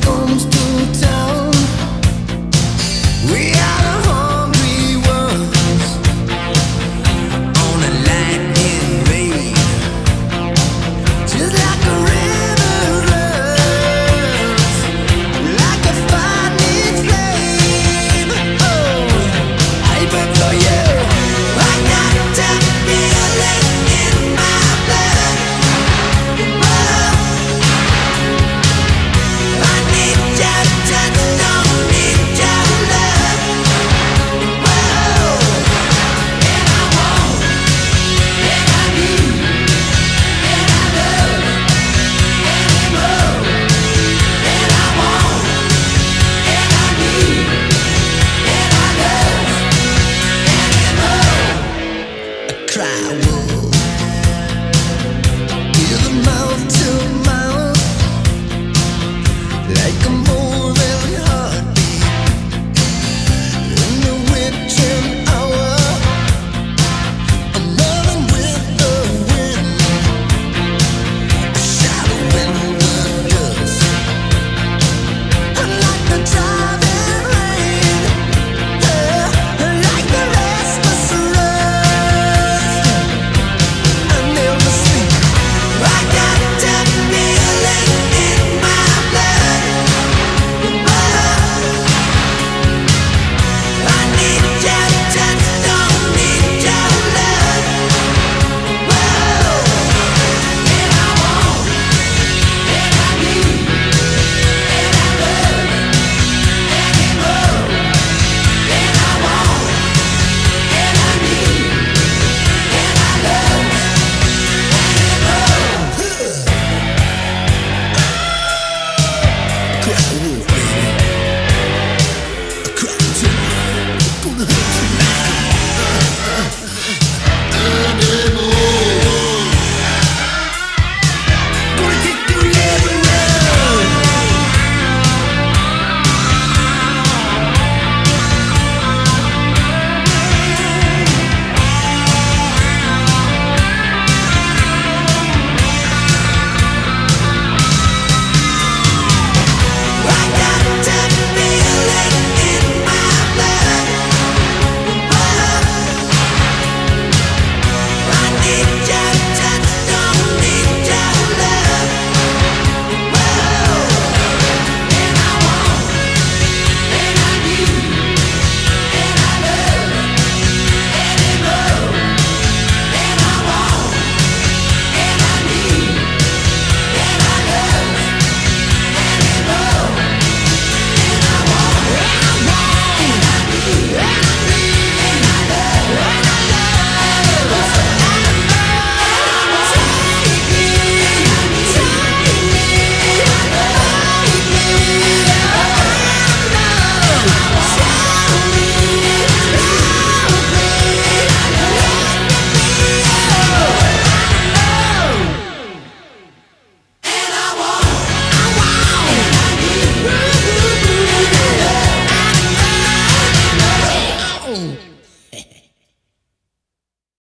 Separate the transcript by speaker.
Speaker 1: comes to town. We are.